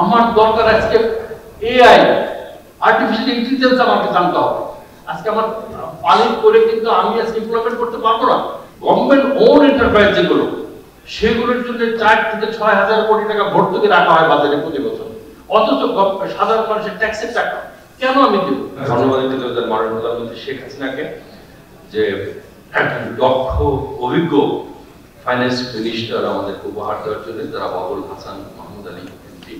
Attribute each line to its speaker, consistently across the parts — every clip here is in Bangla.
Speaker 1: আমার দরকার আজকে এআই আর্টিফিশিয়াল ইন্টেলিজেন্স আমাকে জানতে হবে। আজকে আমার পালিত করে কিন্তু আমি আজকে ইমপ্লয়মেন্ট করতে পারব না। গভর্নমেন্ট ওন এন্টারপ্রাইজ যেগুলো, সেগুলোর জন্য চার থেকে ছয় হাজার কোটি টাকা ভর্তুকি রাখা হয় বাজারে প্রতি বছর। অথচ সাধারণ মানুষের ট্যাক্সের টাকা। কেন আমি দেব?
Speaker 2: ধন্যবাদ মাননীয় প্রধানমন্ত্রী শেখ হাসিনাকে যে একজন দক্ষ, অভিজ্ঞ ফাইন্যান্স মিনিস্টার আমাদেরকে উপহার দেওয়ার জন্য, যারা বাবুল হাসান, মাহমুদ আলী এমপি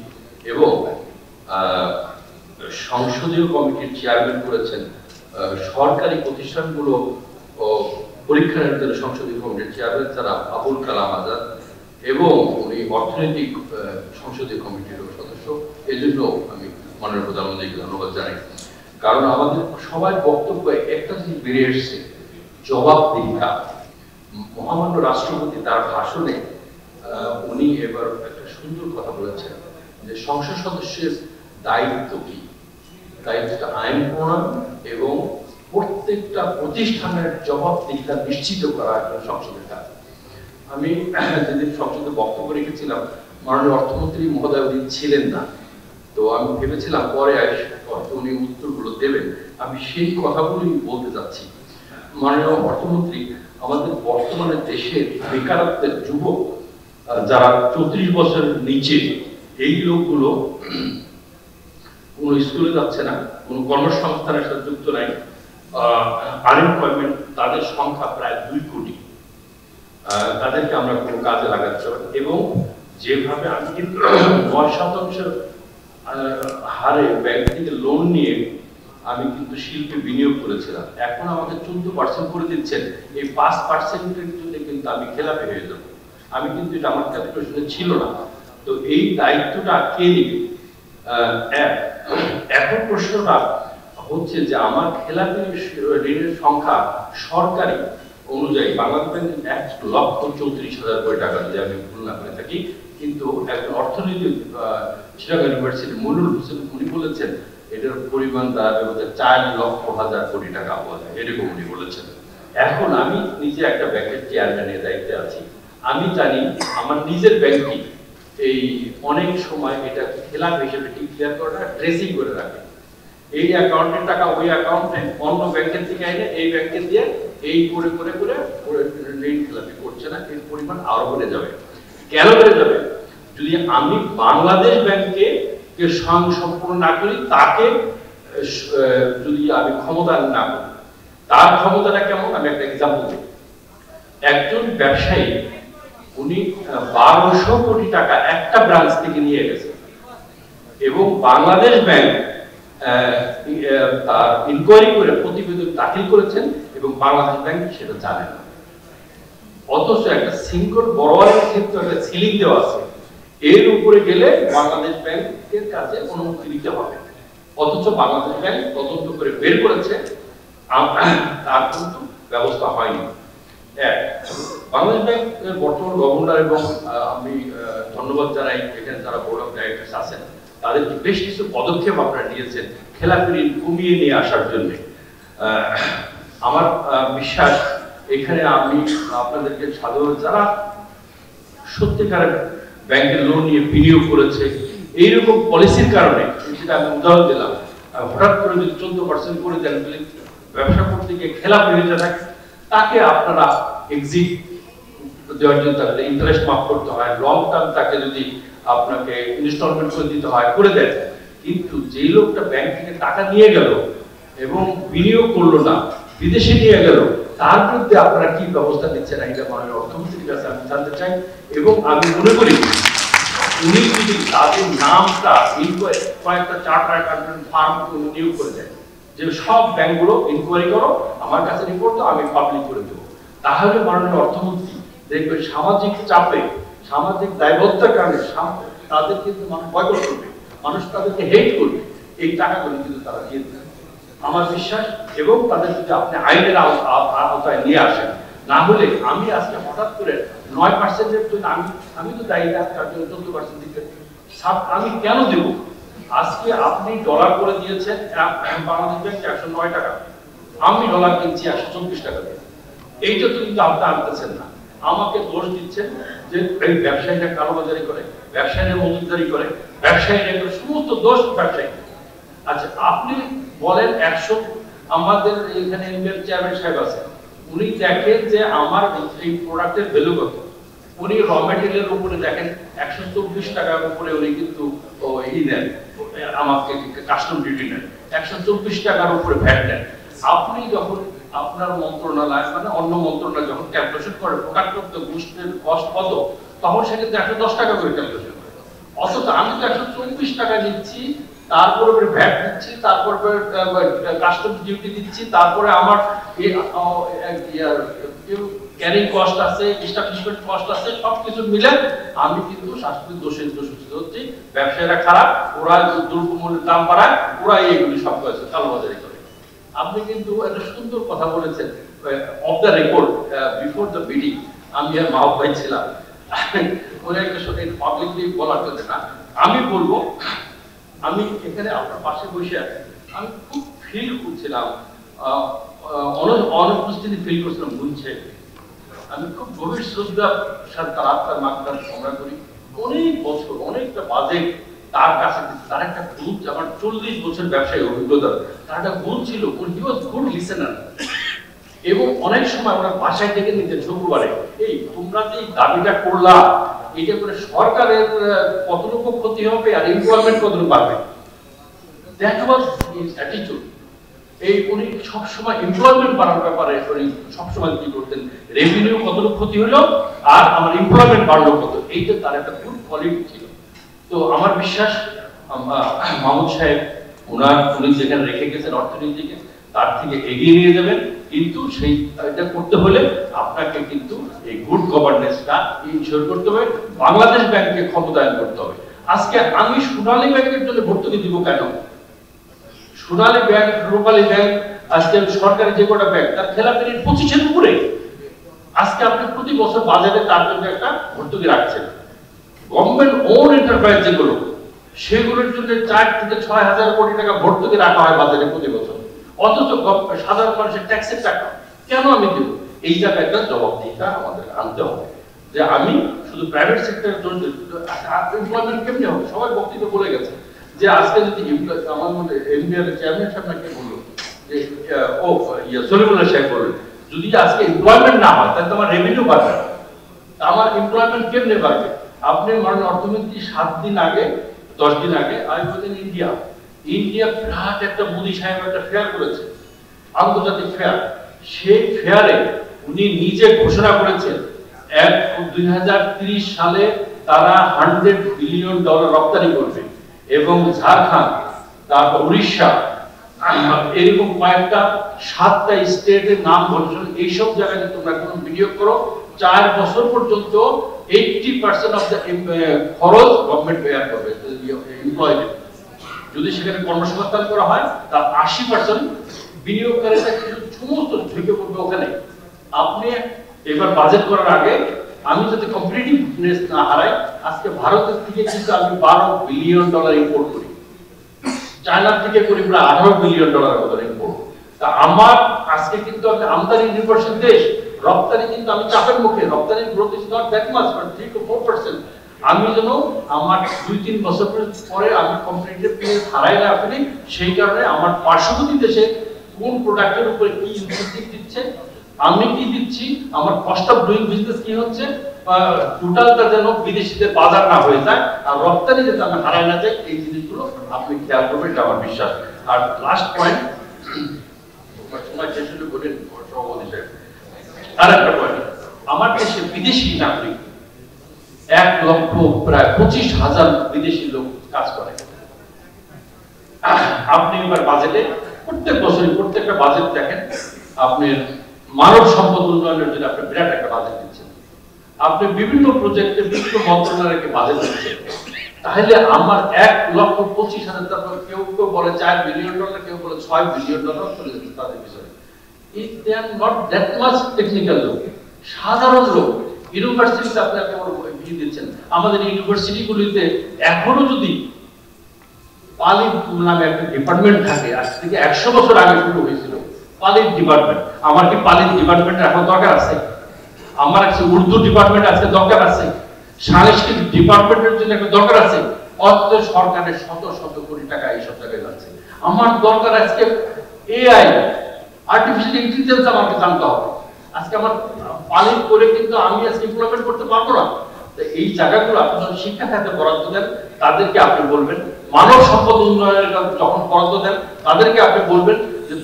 Speaker 2: এবং সংসদীয় কমিটির চেয়ারম্যান করেছেন সরকারি প্রতিষ্ঠানগুলো ও পরীক্ষার সংসদীয় কমিটির চেয়ারম্যান যারা আবুল কালাম আজাদ এবং উনি অর্থনৈতিক সংসদীয় কমিটির সদস্য। এজন্য আমি মাননীয় প্রধানমন্ত্রীকে ধন্যবাদ জানাই। কারণ আমাদের সবাই বক্তব্য একটা জিনিস বেরিয়ে এসছে জবাবদিহিতা মহামান্য রাষ্ট্রপতি তার ভাষণে উনি এবার একটা সুন্দর কথা বলেছেন। যে সংসদ সদস্যের দায়িত্ব কি? দায়িত্বটা আইন প্রণয়ন এবং প্রত্যেকটা প্রতিষ্ঠানের জবাবদিহিতা নিশ্চিত করা একটা সংসদের কাজ। আমি যেদিন সংসদে বক্তব্য রেখেছিলাম, মাননীয় অর্থমন্ত্রী মহোদয় উনি ছিলেন না। তো আমি ভেবেছিলাম পরে হয়তো উনি উত্তরগুলো দেবেন। আমি সেই কথাগুলোই বলতে যাচ্ছি। মাননীয় অর্থমন্ত্রী, আমাদের বর্তমানে দেশের বেকারত্বের যুবক যারা চৌত্রিশ বছরের নিচে এই লোকগুলো কোনো স্কুলে যাচ্ছে না, কোনো কর্মসংস্থানের সাথে যুক্ত নাই আনএমপ্লয়মেন্ট তাদের সংখ্যা প্রায় দুই কোটি। তাদেরকে আমরা কোনো কাজে হবে এবং যেভাবে আমি কিন্তু নয় শতাংশের হারে ব্যাংক থেকে লোন নিয়ে আমি কিন্তু শিল্পে বিনিয়োগ করেছিলাম। এখন আমাকে চোদ্দ পার্সেন্ট করে দিচ্ছেন। এই পাঁচ পার্সেন্টের জন্য কিন্তু আমি খেলাপি হয়ে যাব। আমি কিন্তু এটা আমার ক্যালকুলেশনে ছিল না। তো এই দায়িত্বটা কে নিবে? এখন প্রশ্নটা হচ্ছে যে আমার খেলাপি ঋণের সংখ্যা সরকারি অনুযায়ী, বাংলাদেশ ব্যাংক এক লক্ষ চৌত্রিশ হাজার কোটি টাকা যদি আমি ভুল না করে থাকি, কিন্তু একজন অর্থনীতিক চিটাগাং ইউনিভার্সিটির মনুল হোসেন, উনি বলেছেন, এটার পরিমাণ দাঁড়াবে বোধহয় চার লক্ষ হাজার কোটি টাকা পাওয়া যায়, এরকম উনি বলেছেন। এখন আমি নিজে একটা ব্যাংকের চেয়ারম্যানের দায়িত্বে আছি। আমি জানি আমার নিজের ব্যাংকটি এই অনেক সময় এটা খেলাপ হিসেবে ডিক্লেয়ার করে না ড্রেসিং করে রাখে। এই অ্যাকাউন্টের টাকা ওই অ্যাকাউন্টে অন্য ব্যাংকের থেকে এনে এই ব্যাংকে দিয়ে এই করে করে করে ঋণ খেলাপি করছে না, এর পরিমাণ আরও বেড়ে যাবে। কেন বেড়ে যাবে? যদি আমি বাংলাদেশ ব্যাংকে কে স্বয়ং সম্পূর্ণ না করি, তাকে যদি আমি ক্ষমতা না করি, তার ক্ষমতাটা কেমন? আমি একটা এক্সাম্পল দিই। একজন ব্যবসায়ী উনি বারোশো কোটি টাকা একটা ব্রাঞ্চ থেকে নিয়ে গেছে। এবং বাংলাদেশ ব্যাংক তার ইনকোয়ারি করে প্রতিবেদন দাখিল করেছেন এবং বাংলাদেশ ব্যাংক সেটা জানে না। অথচ একটা সিঙ্গল বড়োয়ারের ক্ষেত্রে একটা সিলিং দেওয়া আছে। এর উপরে গেলে বাংলাদেশ ব্যাংকের কাছে অনুমতি নিতে হবে। অথচ বাংলাদেশ ব্যাংক তদন্ত করে বের করেছে তার কিন্তু ব্যবস্থা হয়নি। এক বাংলাদেশ ব্যাংকের বর্তমান গভর্নর এবং আমি ধন্যবাদ জানাই এখানে যারা বোর্ড অফ আছেন তাদেরকে বেশ কিছু পদক্ষেপ আপনারা নিয়েছেন খেলাপি কমিয়ে নিয়ে আসার জন্য। আমার বিশ্বাস এখানে আমি আপনাদেরকে সাধারণ যারা সত্যিকারের ব্যাংকের লোন নিয়ে বিনিয়োগ করেছে, এইরকম পলিসির কারণে যেটা আমি উদাহরণ দিলাম হঠাৎ করে যদি চোদ্দ পার্সেন্ট করে দেন ব্যবসা করতে গিয়ে খেলাপি হয়ে তাকে আপনারা এক্সিট দেওয়ার জন্য তাকে ইন্টারেস্ট মাফ করতে হয় লং টার্ম তাকে যদি আপনাকে ইনস্টলমেন্ট দিতে হয়, করে দেন। কিন্তু যেই লোকটা ব্যাংক থেকে টাকা নিয়ে গেল এবং বিনিয়োগ করল না, বিদেশে নিয়ে গেল, তার বিরুদ্ধে আপনারা কি ব্যবস্থা নিচ্ছেন? এটা মাননীয় অর্থমন্ত্রীর কাছে আমি জানতে চাই এবং আমি মনে করি উনি যদি তাদের নামটা কয়েকটা চার্টার ফার্ম নিয়োগ করে দেন যে সব ব্যাংকগুলো ইনকোয়ারি করো, আমার কাছে রিপোর্ট দাও, আমি পাবলিক করে দেবো। তাহলে মাননীয় অর্থমন্ত্রী দেখবে সামাজিক চাপে, সামাজিক দায়বদ্ধতার কারণে তাদের কিন্তু মানুষ বয়কট করবে, মানুষ তাদেরকে হেট করবে। এই টাকাগুলো কিন্তু তারা দিয়ে দেবে। আমার বিশ্বাস, এবং তাদের যদি আপনি আইনের আও- আও- আওতায় নিয়ে আসেন, না হলে আমি আজকে হঠাৎ করে নয় পার্সেন্টের জন্য আমি আমি তো দায়ী, তার জন্য চোদ্দ পার্সেন্ট দিতে আমি কেন দেব? আজকে আপনি ডলার করে দিয়েছেন বাংলাদেশ ব্যাংক একশো নয় টাকা। আমি ডলার কিনছি একশো চব্বিশ টাকা দিয়ে। এইটা তো কিন্তু আপনি আনতেছেন না। আমাকে দোষ দিচ্ছেন যে এই ব্যবসায়ীরা কালোবাজারি করে, ব্যবসায়ীরা মজুদারি করে
Speaker 1: ব্যবসায়ী এগুলো সমস্ত দোষ ব্যবসায়ী। আচ্ছা আপনি বলেন একশো, আমাদের এখানে এমবিএর চেয়ারম্যান সাহেব আছে। উনি দেখেন যে আমার এই প্রোডাক্টের ভ্যালু কত। উনি র মেটেরিয়ালের উপরে দেখেন, একশো চব্বিশ টাকার উপরে উনি কিন্তু ও, নেন আমাকে কাস্টম ডিউটি নেন। একশো চব্বিশ টাকার উপরে ভ্যাট নেন আপনি যখন আপনার মন্ত্রণালয় মানে অন্য মন্ত্রণালয় যখন ক্যালকুলেশন করে অফ দ্য কস্ট কত তখন সেক্ষেত্রে একশো দশ টাকা করে ক্যালকুলেশন করে। অথচ আমি তো একশো চব্বিশ টাকা দিচ্ছি তারপরে ভ্যাট দিচ্ছি তারপরে কাস্টম ডিউটি দিচ্ছি তারপরে আমার ক্যারিং কস্ট আছে এস্টাবলিশমেন্ট কস্ট আছে, সবকিছু মিলে আমি কিন্তু শাস্ত্রীয় দোষের দোষিত হচ্ছি। ব্যবসায়ীরা খারাপ, ওরা দ্রব্যমূল্যের দাম বাড়ায় ওরা এইগুলি সব করেছে কালোবাজারি করে। আপনি কিন্তু একটা সুন্দর কথা বলেছেন off the record before the meeting আমি আর মাহব ভাই ছিলাম। ওই একটা পাবলিকলি বলার জন্য না, আমি বলব, আমি এখানে আপনার পাশে বসে আছি। আমি খুব ফিল করছিলাম অনুপস্থিতি ফিল করছিলাম বুঝছে আমি খুব গভীর শ্রদ্ধা সাথে তার আত্মার মাত্রার সংগ্রহ করি। অনেক বছর, অনেকটা বাজেট তার কাছে তার একটা গুণ আমার চল্লিশ বছর ব্যবসায়ী অভিজ্ঞতা। তার একটা গুণ ছিল হি ওয়াজ গুড লিসেনার এবং অনেক সময় আমরা বাসায় ডেকে নিতে শুক্রবারে এই, তোমরা যে দাবিটা করলা, এটা করে সরকারের কতটুকু ক্ষতি হবে আর এমপ্লয়মেন্ট কতটুকু বাড়বে? দ্যাট ওয়াজ হিজ অ্যাটিটিউড এই উনি সবসময় এমপ্লয়মেন্ট বাড়ার ব্যাপারে উনি সবসময় কি করতেন? রেভিনিউ কতটুকু ক্ষতি হলো আর আমার এমপ্লয়মেন্ট বাড়লো কত? এইটা তার একটা গুড কোয়ালিটি ছিল। তো আমার বিশ্বাস মাহমুদ সাহেব ওনার উনি যেখানে রেখে গেছেন অর্থনীতিকে, তার থেকে এগিয়ে নিয়ে যাবেন। কিন্তু সেই, এটা করতে হলে আপনাকে কিন্তু এই গুড গভর্নেন্সটা ইনশিওর করতে হবে। বাংলাদেশ ব্যাংককে ক্ষমতায়ন করতে হবে। আজকে আমি সোনালী ব্যাংকের জন্য ভর্তুকি দিব কেন? সোনালী ব্যাংক, রূপালী ব্যাংক, আজকে সরকারি যে কটা ব্যাংক, তার খেলাপি রেট পঁচিশের উপরে। আজকে আপনি প্রতি বছর বাজারে তার জন্য একটা ভর্তুকি রাখছেন। গভর্নমেন্ট ওন এন্টারপ্রাইজ যেগুলো, সেগুলোর জন্য চার থেকে ছয় হাজার কোটি টাকা ভর্তুকি রাখা হয় বাজারে প্রতি বছর। অথচ সাধারণ মানুষের ট্যাক্সের টাকা কেন আমি দেব? এই জায়গায় একটা জবাবদিহিতা আমাদের আনতে হবে। যে আমি শুধু প্রাইভেট সেক্টরের জন্য এমপ্লয়মেন্ট কেমনি হবে? সবাই বক্তব্য বলে গেছে। যে আজকে যদি আমার মধ্যে এনবিআর চেয়ারম্যান সাহেব নাকি বলল যে ও ইয়ে সলিমুল্লাহ সাহেব বললেন যদি আজকে এমপ্লয়মেন্ট না হয়, তাহলে তোমার রেভিনিউ বাড়বে। আমার এমপ্লয়মেন্ট কেমনে বাড়বে? আপনি মাননীয় অর্থমন্ত্রী সাত দিন আগে, দশ দিন আগে আমি বলছেন ইন্ডিয়া ইন্ডিয়া বিরাট একটা মোদী সাহেব একটা ফেয়ার করেছে, আন্তর্জাতিক ফেয়ার সেই ফেয়ারে উনি নিজে ঘোষণা করেছেন, এক দুই সালে তারা হান্ড্রেড বিলিয়ন ডলার রপ্তানি করবে। এবং ঝাড়খণ্ড, তারপর উড়িষ্যা এরকম কয়েকটা সাতটা স্টেটের নাম ঘোষণা, এইসব জায়গায় তোমরা কোনো বিনিয়োগ করো, চার বছর পর্যন্ত এইটটি পার্সেন্ট অফ দ্য খরচ গভর্নমেন্ট বেয়ার করবে এমপ্লয়মেন্ট যদি সেখানে কর্মসংস্থান করা হয়, তার আশি পার্সেন্ট বিনিয়োগকারীরা কিছু সমস্ত ঢুকে পড়বে ওখানে। আপনি এবার বাজেট করার আগে আমি যাতে কম্পিটিটিভনেস না হারাই, আজকে ভারতের থেকে কিন্তু আমি বারো বিলিয়ন ডলার ইম্পোর্ট করি। চায়না থেকে করি প্রায় আঠারো বিলিয়ন ডলার মতো ইম্পোর্ট তা আমার আজকে কিন্তু আমি আমদানি নির্ভরশীল দেশ, রপ্তানি কিন্তু আমি চাপের মুখে রপ্তানি growth is not that much but three to four percent আমি যেন আমার দুই তিন বছর পরে আমি কম্পিটিটিভ প্লেস হারাই না ফেলি, সেই কারণে আমার পার্শ্ববর্তী দেশে কোন প্রোডাক্টের উপরে কি ইনসেন্টিভ দিচ্ছে আমি কি দিচ্ছি? আমার কস্ট অফ ডুইং বিজনেস কি হচ্ছে? টোটালটা যেন বিদেশিদের বাজার না হয়ে যায় আর রপ্তানি যাতে আমি হারাই না যাই, এই জিনিসগুলো আপনি খেয়াল করবেন, এটা আমার বিশ্বাস। আর লাস্ট পয়েন্ট আমার দেশে বিদেশি নাগরিক এক লক্ষ প্রায় পঁচিশ হাজার বিদেশি লোক কাজ করে। আপনি এবার বাজেটে প্রত্যেক বছরই প্রত্যেকটা বাজেট দেখেন আপনি মানব সম্পদ উন্নয়নের জন্য আপনি বিরাট একটা বাজেট দিচ্ছেন। আপনি বিভিন্ন প্রজেক্টে বিভিন্ন মন্ত্রণালয়কে বাজেট দিচ্ছেন। তাহলে আমার এক লক্ষ পঁচিশ হাজার টাকা কেউ কেউ বলে চার বিলিয়ন ডলার কেউ বলে ছয় বিলিয়ন ডলার চলে যাচ্ছে তাদের বিষয়ে they are not that much technical লোক। সাধারণ লোক। ইউনিভার্সিটিতে আপনি ভিড় দিচ্ছেন। আমাদের ইউনিভার্সিটিগুলিতে এখনও যদি পালি নামে একটা ডিপার্টমেন্ট থাকে, আজ থেকে একশো বছর আগে শুরু হয়েছিল পালির ডিপার্টমেন্ট আমার কি পালির ডিপার্টমেন্টের এখন দরকার আছে? আমার আছে উর্দু ডিপার্টমেন্ট আজকে দরকার আছে। সাংস্কৃতিক ডিপার্টমেন্টের জন্য একটা দরকার আছে। অথচ সরকারের শত শত কোটি টাকা এইসব জায়গায় যাচ্ছে। আমার দরকার আজকে এআই আর্টিফিশিয়াল ইন্টেলিজেন্স আমাকে জানতে হবে। আজকে আমার পালিত করে কিন্তু আমি আজকে ইমপ্লয়মেন্ট করতে পারব না। এই জায়গাগুলো আপনি শিক্ষা খাতে বরাদ্দ দেন, তাদেরকে আপনি বলবেন। মানব সম্পদ উন্নয়নের যখন বরাদ্দ দেন, তাদেরকে আপনি বলবেন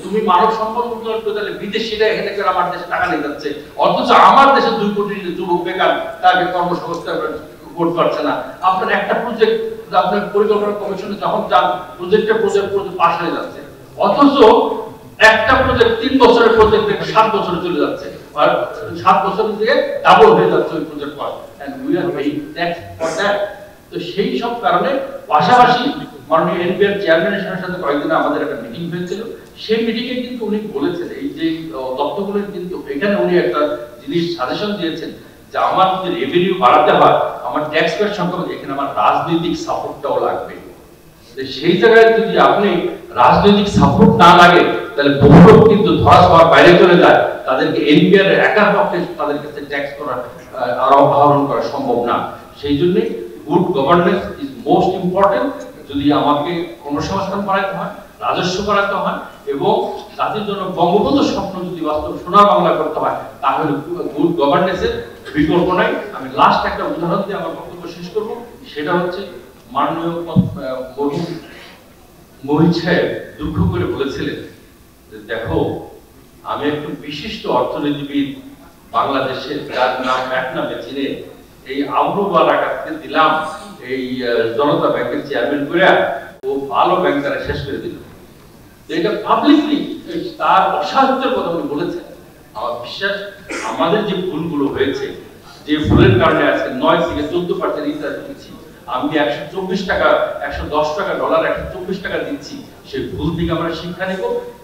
Speaker 1: তুমি মানব সম্পদ উন্নয়ন করতে হলে বিদেশিরা এখানে করে আমার দেশে টাকা নিয়ে যাচ্ছে। অথচ আমার দেশে দুই কোটি যুবক বেকার, তাকে কর্মসংস্থান করতে পারছে না। আপনার একটা প্রজেক্ট আপনার পরিকল্পনা কমিশনে যখন যান প্রজেক্ট প্রজেক্ট পাশ হয়ে যাচ্ছে। অথচ একটা প্রজেক্ট তিন বছরের প্রজেক্ট থেকে সাত বছরে চলে যাচ্ছে। আর সাত বছর থেকে ডাবল হয়ে যাচ্ছে ওই project cost and we are paying tax for that তো সেই সব কারণে পাশাপাশি মাননীয় এনবিআর চেয়ারম্যানের সাথে কয়েকদিন আমাদের একটা মিটিং হয়েছিল। সেই মিটিং এ কিন্তু উনি বলেছেন, এই যে তথ্যগুলো কিন্তু এখানে উনি একটা জিনিস সাজেশন দিয়েছেন যে আমার যদি রেভিনিউ বাড়াতে হয়, আমার ট্যাক্স পেয়ার সংখ্যা এখানে আমার রাজনৈতিক সাপোর্টটাও লাগবে। সেই জায়গায় যদি আপনি রাজনৈতিক সাপোর্ট না লাগে, তাহলে বহু লোক কিন্তু বাইরে চলে যায়, তাদেরকে এনবিআর পক্ষে তাদের কাছে ট্যাক্স করা আহরণ করা সম্ভব না। সেই জন্য good governance is most important যদি আমাকে কর্মসংস্থান করাতে হয় রাজস্ব করাতে হয়, এবং জাতির জন্য বঙ্গবন্ধু স্বপ্ন যদি বাস্তব সোনার বাংলা করতে হয়, তাহলে গুড গভর্নেন্সের বিকল্প নাই। আমি লাস্ট একটা উদাহরণ দিয়ে আমার বক্তব্য শেষ করব, সেটা হচ্ছে মাননীয় মোহিত সাহেব দুঃখ করে বলেছিলেন যে, দেখো, আমি একটু বিশিষ্ট অর্থনীতিবিদ বাংলাদেশের যার নাম এক নামে চিনে এই আবরুবা রাকাতকে দিলাম, এই জনতা ব্যাংকের চেয়ারম্যান করে ও ভালো ব্যাংক তারা শেষ করে দিল। এটা পাবলিকলি তার অসাহায্যের কথা উনি বলেছেন। আমার বিশ্বাস, আমাদের যে ভুলগুলো হয়েছে, যে ভুলের কারণে আজকে নয় থেকে চোদ্দ পার্সেন্ট ইন্টারেস্ট দিচ্ছি, আমি একশো চব্বিশ টাকা, একশো দশ টাকা ডলার একশো চব্বিশ টাকা দিচ্ছি, সেই ভুল থেকে আমরা শিক্ষা নেব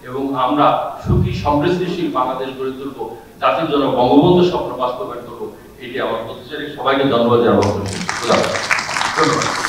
Speaker 1: এবং আমরা সুখী, সমৃদ্ধিশীল বাংলাদেশ গড়ে তুলবো, জাতির জন্য বঙ্গবন্ধু স্বপ্ন বাস্তবায়ন করব, এটি আমার প্রতিচারী সবাইকে ধন্যবাদ জানাব। ধন্যবাদ।